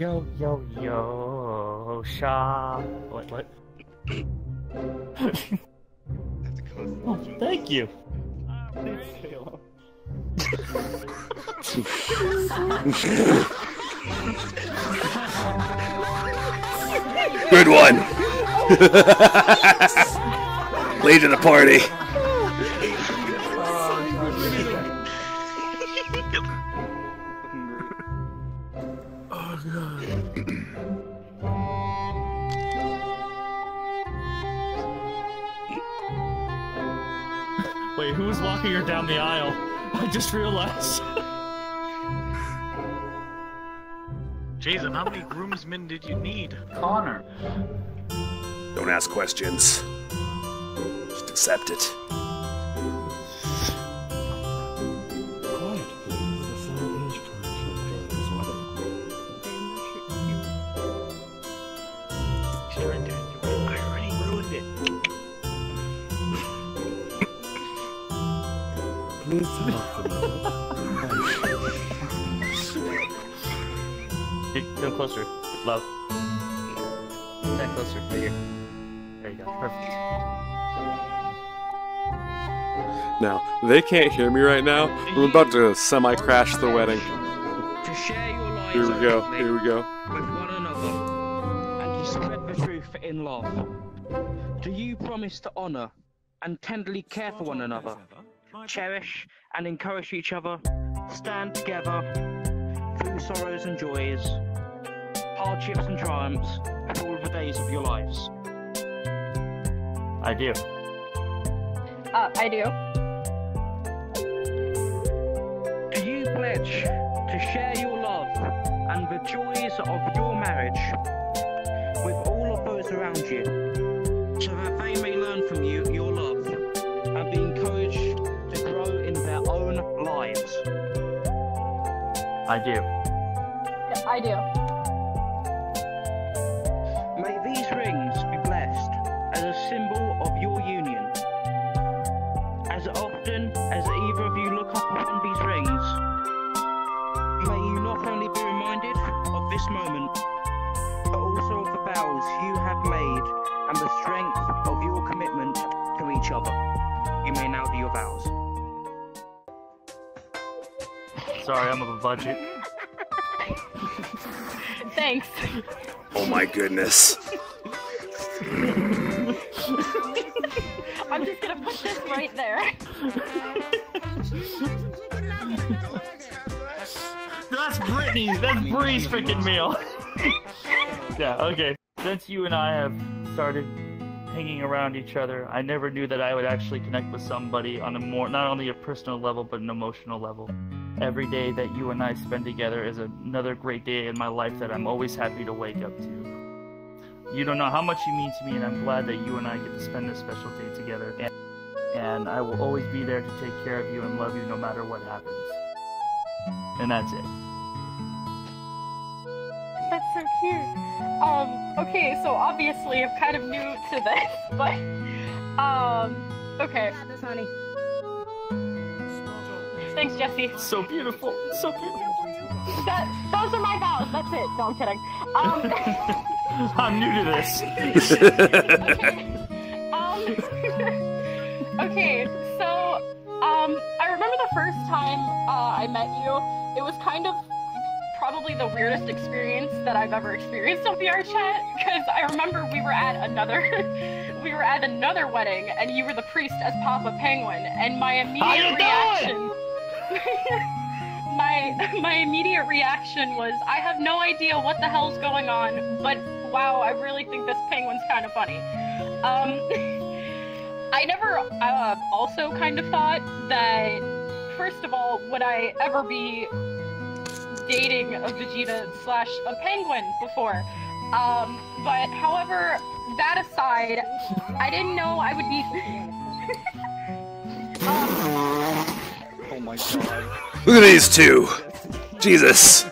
Yo, yo, yo, Sha. What, what? oh, thank you. Good one. Late to the party. Wait, who's walking her down the aisle? I just realized. Jason, how many groomsmen did you need? Connor. Don't ask questions. Just accept it. Please talk to Hey, Come closer, love. Stand closer, right here. There you go, perfect. Now, they can't hear me right now. I'm about to semi crash the wedding. to share your lives Here we go, here we go. with one another and to spread the truth in love. Do you promise to honor and tenderly care for one another, cherish and encourage each other, stand together through sorrows and joys, hardships and triumphs, for all the days of your lives? I do. Uh, I do. Do you pledge to share your love and the joys of your marriage with all of those around you, so that they may learn from you your love and be encouraged I do. Yeah, I do. May these rings be blessed as a symbol of your union. As often as either of you look up upon these rings, may you not only be reminded of this moment, but also of the vows you have made and the strength of your commitment to each other. You may now do your vows. Sorry, I'm of a budget. Thanks. Oh my goodness. I'm just gonna put this right there. That's Brittany. That's Bree's freaking meal. yeah. Okay. Since you and I have started hanging around each other, I never knew that I would actually connect with somebody on a more, not only a personal level, but an emotional level. Every day that you and I spend together is another great day in my life that I'm always happy to wake up to. You don't know how much you mean to me, and I'm glad that you and I get to spend this special day together. And, and I will always be there to take care of you and love you no matter what happens. And that's it. That's cute. Um, okay, so obviously I'm kind of new to this, but um, okay. honey. Thanks, Jesse. So beautiful. So beautiful. That those are my vows. That's it. No, I'm kidding. Um, I'm new to this. um, okay, so um, I remember the first time uh, I met you. It was kind of probably the weirdest experience that I've ever experienced on VR chat because I remember we were at another we were at another wedding and you were the priest as Papa Penguin and my immediate reaction my my immediate reaction was I have no idea what the hell's going on but wow I really think this penguin's kind of funny. Um I never uh, also kind of thought that first of all would I ever be dating a Vegeta slash a penguin before. Um, but however, that aside, I didn't know I would be. Oh my god. Look at these two. Jesus.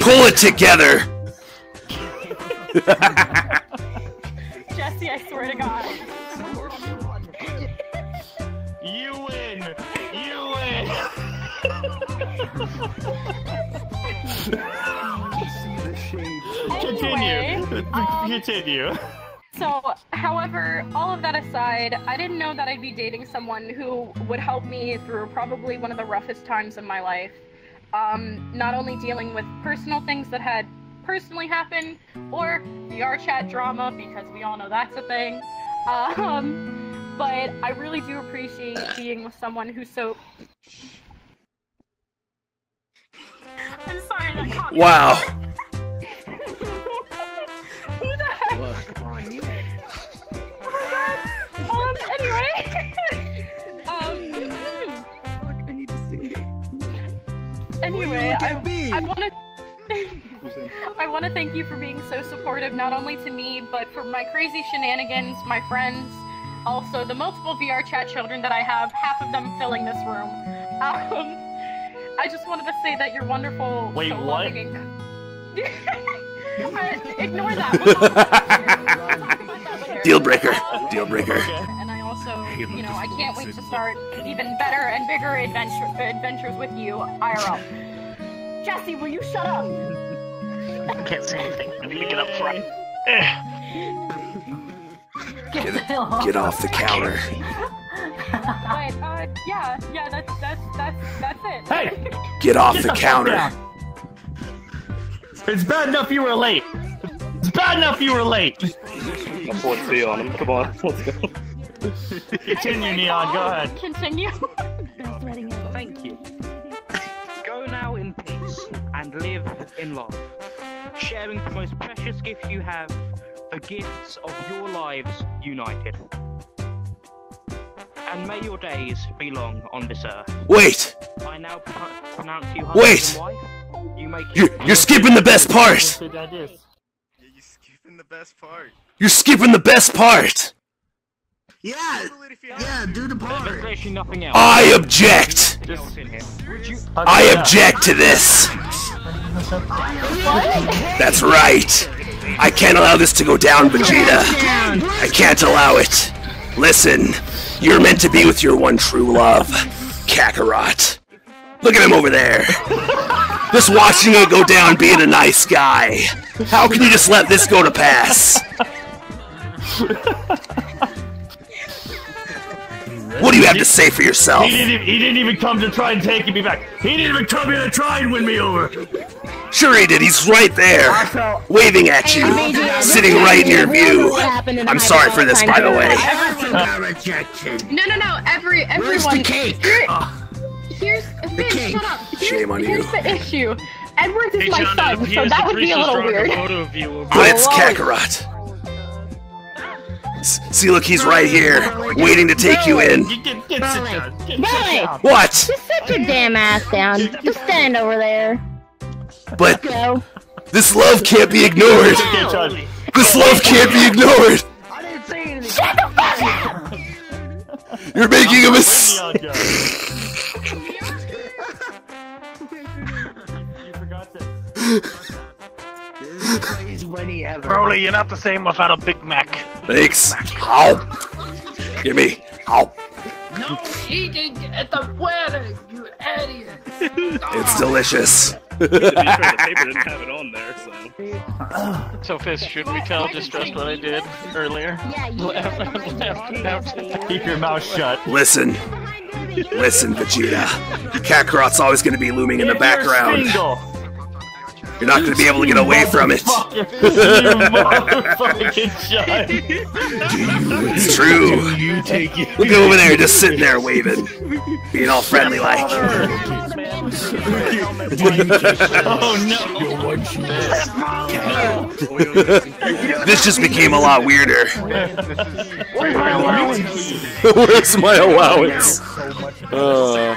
Pull it together. Jesse, I swear to God. Um, Continue. So, however, all of that aside, I didn't know that I'd be dating someone who would help me through probably one of the roughest times in my life. Um, not only dealing with personal things that had personally happened, or VR chat drama, because we all know that's a thing. Um, but I really do appreciate being with someone who's so. I'm sorry, that caught me. Wow. Anyway, I, I want to. I want to thank you for being so supportive, not only to me, but for my crazy shenanigans, my friends, also the multiple VR chat children that I have, half of them filling this room. Um, I just wanted to say that you're wonderful. Wait, so what? loving and- Uh, Ignore that. We'll talk about that later. Deal breaker. Um, Deal breaker. and I also, you know, I can't wait to start even better and bigger adventure adventures with you, IRL. Jesse, will you shut up? I can't say anything. I need to get up front. Get off the counter. Wait, uh, yeah, yeah, that's that's that's that's it. Hey! Get off Get the fuck counter. It's bad enough you were late. It's bad enough you were late. Let's see on him. Come on, let's go. Continue, Neon. Go ahead. Continue. Thank you. And live in love, sharing the most precious gift you have, the gifts of your lives united. And may your days be long on this earth. Wait! I now pro- pronounce you Wait! husband and wife. You make You're, you're skipping the best part! That is. Yeah, you skipping the best part. You're skipping the best part! Yeah, Google it if you have yeah, do the There's part. nothing else. I object! else in here. Would you? I object to this! That's right! I can't allow this to go down, Vegeta! I can't allow it! Listen, you're meant to be with your one true love, Kakarot. Look at him over there! Just watching it go down being a nice guy. How can you just let this go to pass? What do you have to say for yourself? He didn't, even, he didn't even come to try and take me back. He didn't even come here to try and win me over. Sure he did, he's right there, waving at you, sitting right in your view. I'm sorry for this, by the way. Got rejected. No, no, no. Every Where's everyone. the cake? Here, ah. here's Vince, cake. shut up. Here's, Shame on here's you. the issue. Edward is Hey, my John, son, so that would be a little weird. a photo of you over Oh, it's Whoa. Kakarot. S- See, look, he's right here, waiting to take you in. You get, get sit down. Get, sit Bully. down. What? Just sit your damn ass down. Just stand over there. But this love can't be ignored. Get John. This love can't be ignored. I didn't say anything. Shut the fuck up! You're making a mis- Neon go. You forgot to. This is the greatest wedding ever. Broly, you're not the same without a Big Mac. Thanks. Ow. Give me. Ow. No eating at the wedding, you idiot! It's delicious. to be fair, the paper didn't have it on there, so. So, Fist, should we tell Distressed what I did earlier? Yeah, you Keep your mouth shut. Listen. Listen, Vegeta. Kakarot's always going to be looming in the You're background. Single. You're not going to be able to get away from it. You, motherfucking shut. It's true. Look at over there, just sitting there waving, being all friendly like. Oh no. this just became a lot weirder. Where's my allowance? Uh,